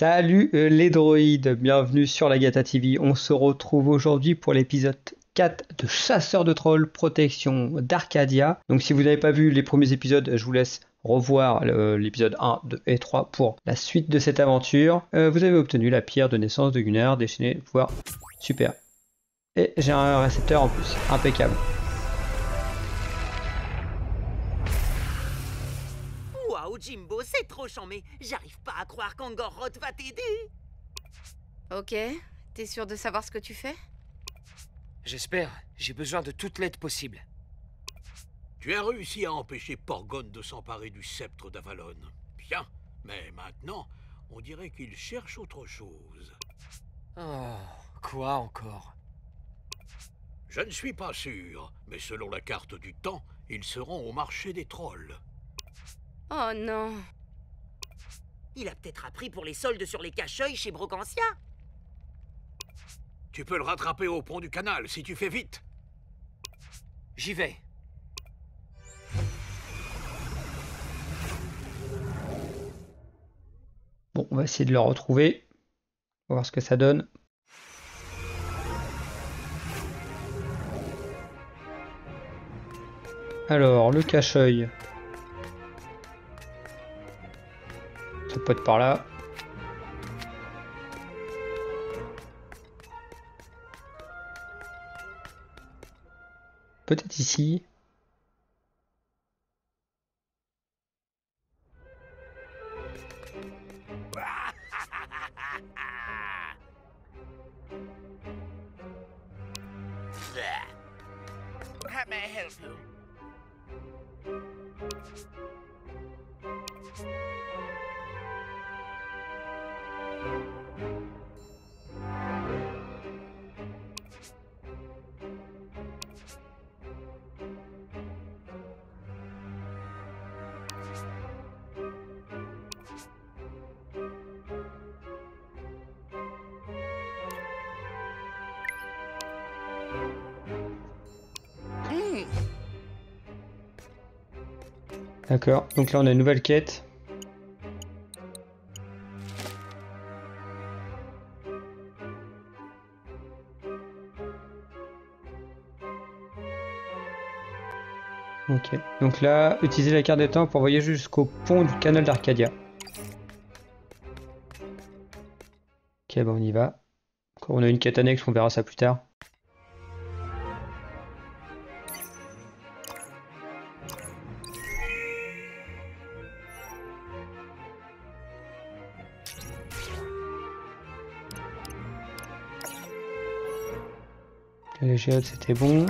Salut euh, les droïdes, bienvenue sur la Gata TV. On se retrouve aujourd'hui pour l'épisode 4 de Chasseur de Trolls, protection d'Arcadia. Donc si vous n'avez pas vu les premiers épisodes, je vous laisse revoir le- l'épisode 1, 2 et 3 pour la suite de cette aventure. Euh, vous avez obtenu la pierre de naissance de Gunnar, déchaîné, pouvoir super. Et j'ai un récepteur en plus, impeccable. Jimbo, c'est trop chambé. J'arrive pas à croire qu'Angorroth va t'aider. Ok, t'es sûr de savoir ce que tu fais? J'espère. J'ai besoin de toute l'aide possible. Tu as réussi à empêcher Porgon de s'emparer du sceptre d'Avalon. Bien, mais maintenant, on dirait qu'il cherche autre chose. Oh, quoi encore? Je ne suis pas sûr, mais selon la carte du temps, ils seront au marché des trolls. Oh non. Il a peut-être appris pour les soldes sur les cache-œils chez Brocantia. Tu peux le rattraper au pont du canal si tu fais vite. J'y vais. Bon, on va essayer de le retrouver. On va voir ce que ça donne. Alors, le cache-œil. Être par là. Peut-être ici. D'accord. Donc là, on a une nouvelle quête. Ok. Donc là, utiliser la carte des temps pour voyager jusqu'au pont du canal d'Arcadia. Ok, bon, on y va. On a une quête annexe, on verra ça plus tard. C'était bon.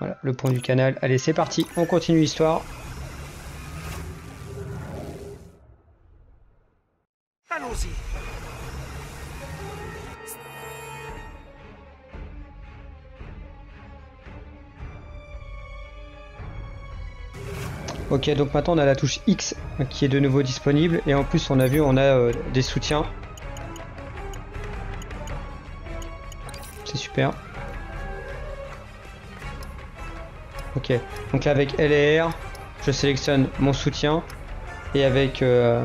Voilà, le pont du canal. Allez, c'est parti, on continue l'histoire. Allons-y. Ok, donc maintenant on a la touche X qui est de nouveau disponible et en plus on a vu on a euh, des soutiens. Super. Ok, donc avec L et R, je sélectionne mon soutien et avec euh,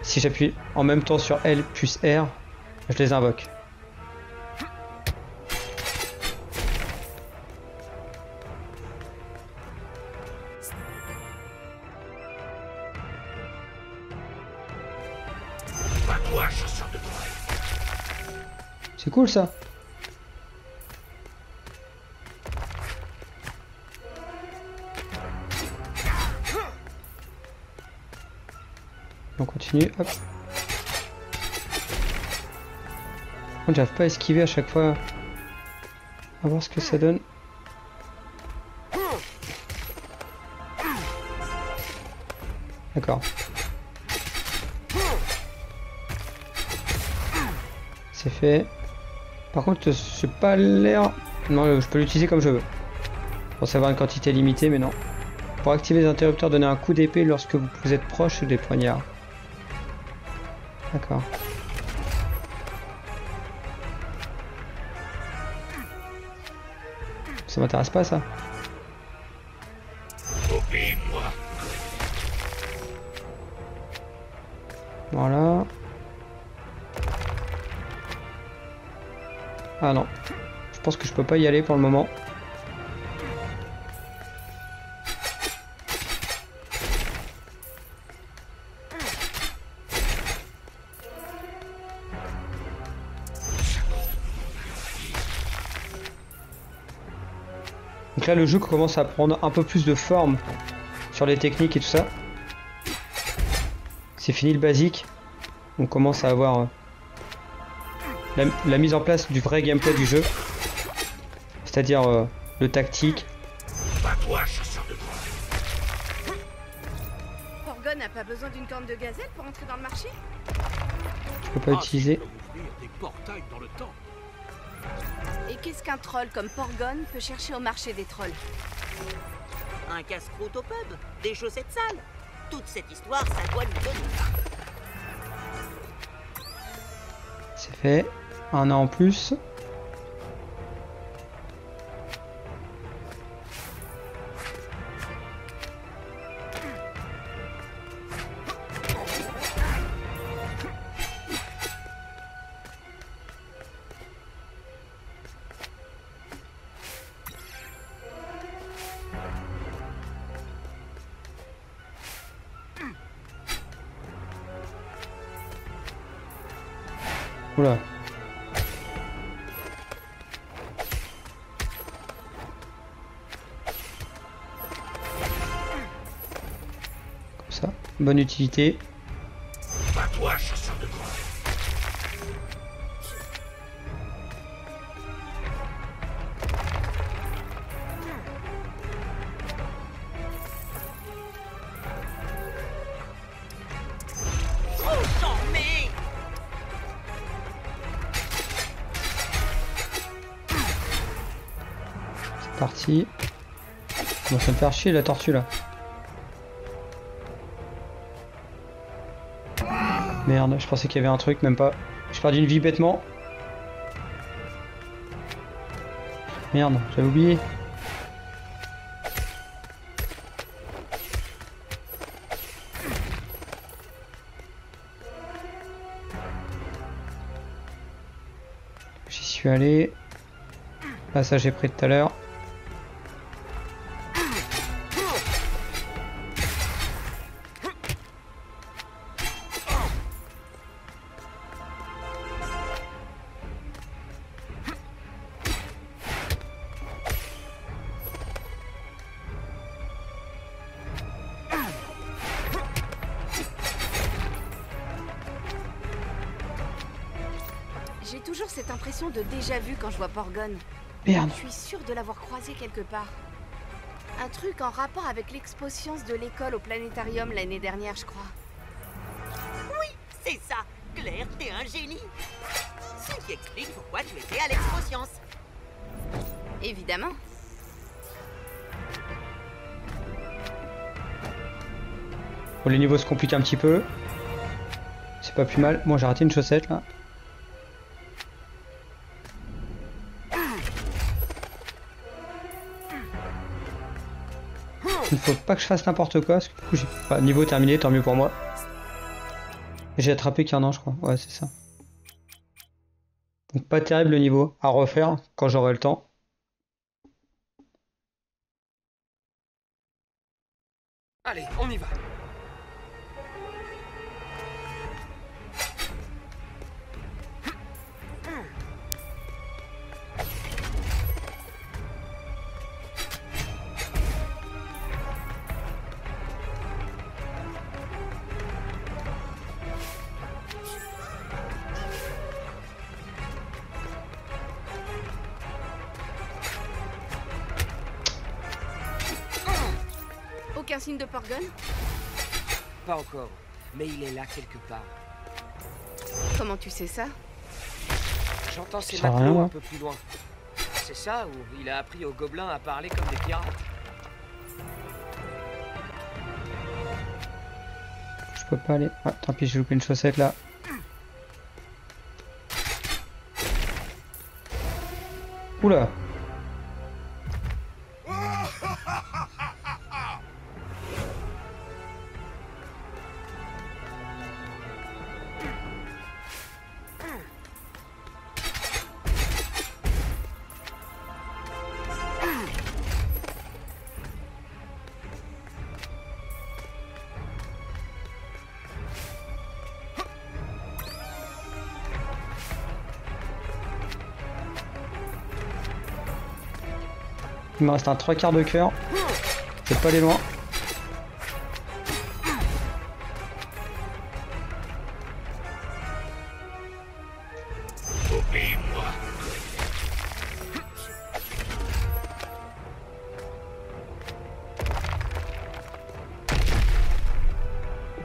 si j'appuie en même temps sur L plus R, je les invoque. C'est cool ça. On hop. Par contre, J'arrive pas à esquiver à chaque fois. On va voir ce que ça donne. D'accord. C'est fait. Par contre, c'est pas l'air... Non, je peux l'utiliser comme je veux. Pour savoir une quantité limitée, mais non. Pour activer les interrupteurs, donnez un coup d'épée lorsque vous êtes proche des poignards. D'accord. Ça m'intéresse pas ça. Voilà. Ah non. Je pense que je peux pas y aller pour le moment. Là le jeu commence à prendre un peu plus de forme sur les techniques et tout ça. C'est fini le basique. On commence à avoir euh, la, la mise en place du vrai gameplay du jeu. C'est-à-dire euh, le tactique. Porgon n'a pas besoin d'une corne de gazelle pour entrer dans le marché? Je peux pas Ah, utiliser. si je peux ouvrir des portails dans le temps. Et qu'est-ce qu'un troll comme Porgon peut chercher au marché des trolls Un casse-croûte au pub, des chaussettes sales. Toute cette histoire, ça doit nous donner. C'est fait. Un an en plus. Bonne utilité. C'est parti. Commence à me faire chier la tortue là. Merde, je pensais qu'il y avait un truc, même pas. J'ai perdu une vie bêtement. Merde, j'avais oublié. J'y suis allé. Là, ça j'ai pris tout à l'heure. Toujours cette impression de déjà-vu quand je vois Porgon. Merde. Je suis sûre de l'avoir croisé quelque part. Un truc en rapport avec l'expo science de l'école au planétarium l'année dernière, je crois. C'est ça Claire, t'es un génie Ce qui explique pourquoi tu étais à l'expo science. Évidemment. Bon, les niveaux se compliquent un petit peu. C'est pas plus mal. Moi, j'ai raté une chaussette là. Faut pas que je fasse n'importe quoi. Parce que du coup, j'ai niveau terminé, tant mieux pour moi. J'ai attrapé qu'un an, je crois. Ouais, c'est ça. Donc, pas terrible le niveau à refaire quand j'aurai le temps. Allez, on y va. Signe de Porgon Pas encore, mais il est là quelque part. Comment tu sais ça J'entends ses Ça rien, moi. un peu plus loin. C'est ça ou il a appris aux gobelins à parler comme des pirates Je peux pas aller. Ah, tant pis, j'ai loupé une chaussette là. Oula Il me reste un trois quarts de cœur. Vais pas aller loin.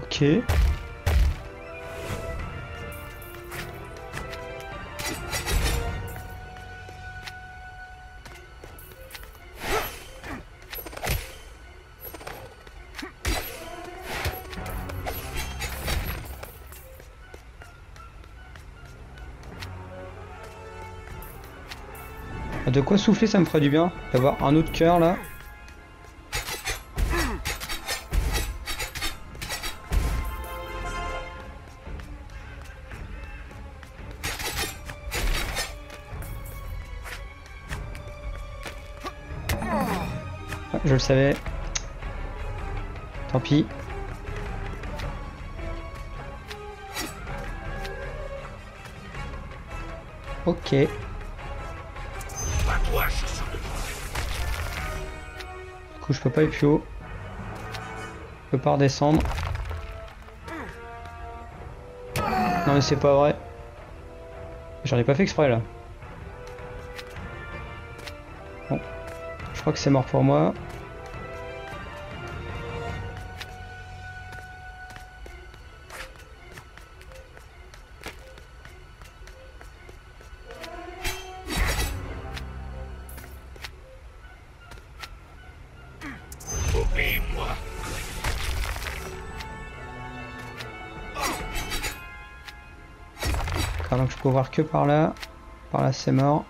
Ok. De quoi souffler, ça me ferait du bien. D'avoir un autre cœur là. Je le savais. Tant pis. Ok. Coup, je peux pas aller plus haut. Je peux pas redescendre. Non, mais c'est pas vrai. J'en ai pas fait exprès là. Bon. Je crois que c'est mort pour moi. Voir que par là. Par là, c'est mort.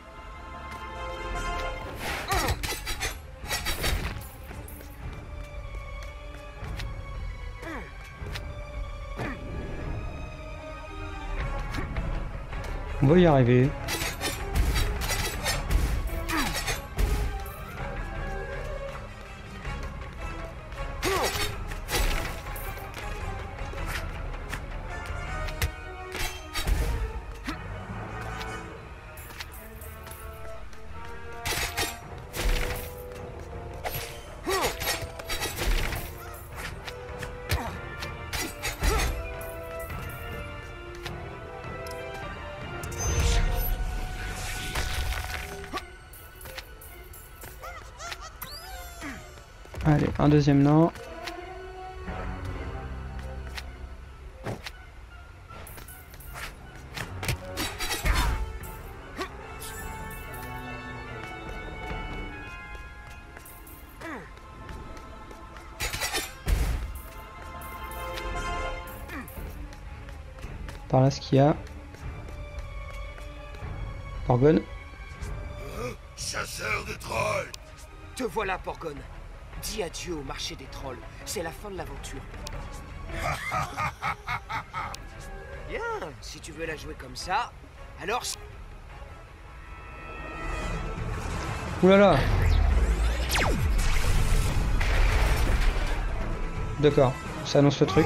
On va y arriver. Allez, un deuxième non. Par là, ce qu'il y a. Orgone. Chasseur de trolls. Te voilà, Porgone. Dis adieu au marché des trolls. C'est la fin de l'aventure. Bien, si tu veux la jouer comme ça, alors Ouh là là D'accord, ça annonce le truc.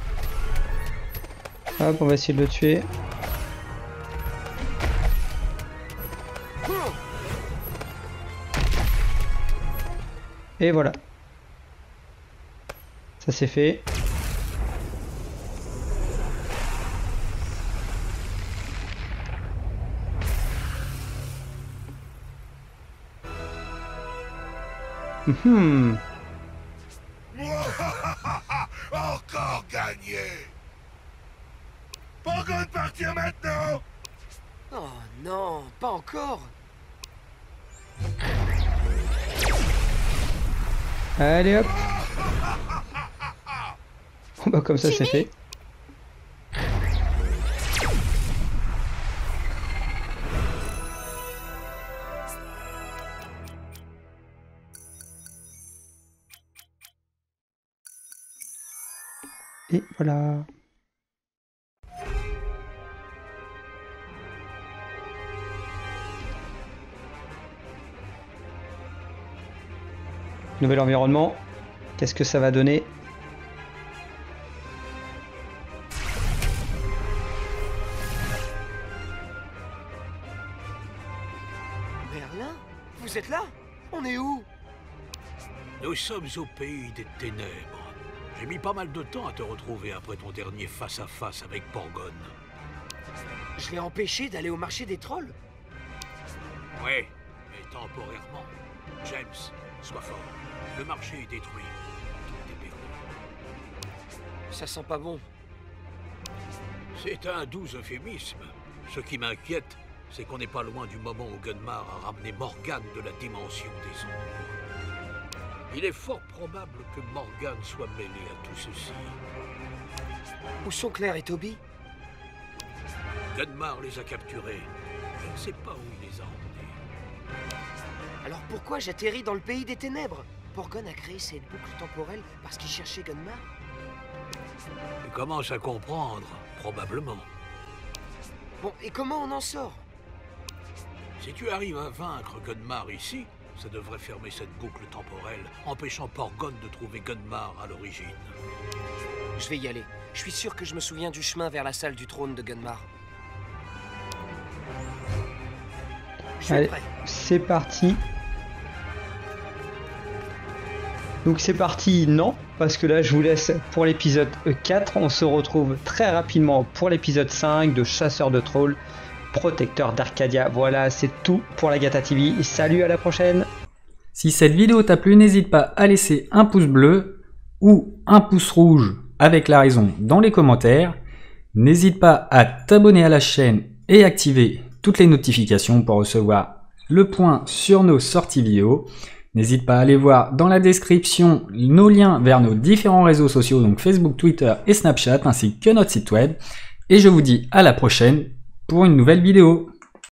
Hop, on va essayer de le tuer. Et voilà. Ça c'est fait. Mhm. Encore gagné. Pas de partir maintenant. Oh non, pas encore. Allez hop Bon bah comme ça c'est fait. Et voilà. Nouvel environnement. Qu'est-ce que ça va donner Merlin Vous êtes là? On est où? Nous sommes au pays des ténèbres. J'ai mis pas mal de temps à te retrouver après ton dernier face-à-face avec Porgone. Je l'ai empêché d'aller au marché des trolls Oui, mais temporairement. James, sois fort. Le marché est détruit. Tout est perdu. Ça sent pas bon. C'est un doux euphémisme. Ce qui m'inquiète, c'est qu'on n'est pas loin du moment où Gunmar a ramené Morgane de la dimension des ombres. Il est fort probable que Morgane soit mêlé à tout ceci. Où sont Claire et Toby? Gunmar les a capturés. Je ne sais pas où il les a emmenés. Alors pourquoi j'atterris dans le pays des ténèbres? Porgon a créé cette boucle temporelle parce qu'il cherchait Gunmar Tu commences à comprendre, probablement. Bon, et comment on en sort? Si tu arrives à vaincre Gunmar ici, ça devrait fermer cette boucle temporelle, empêchant Porgon de trouver Gunmar à l'origine. Je vais y aller. Je suis sûr que je me souviens du chemin vers la salle du trône de Gunmar. Je suis Allez, prêt. c'est parti. Donc c'est parti, non, parce que là je vous laisse pour l'épisode 4. On se retrouve très rapidement pour l'épisode 5 de Chasseur de Trolls, protecteur d'Arcadia. Voilà, c'est tout pour la Gata TV. Salut, à la prochaine Si cette vidéo t'a plu, n'hésite pas à laisser un pouce bleu ou un pouce rouge avec la raison dans les commentaires. N'hésite pas à t'abonner à la chaîne et activer toutes les notifications pour recevoir le point sur nos sorties vidéo. N'hésite pas à aller voir dans la description nos liens vers nos différents réseaux sociaux, donc Facebook, Twitter et Snapchat, ainsi que notre site web. Et je vous dis à la prochaine pour une nouvelle vidéo.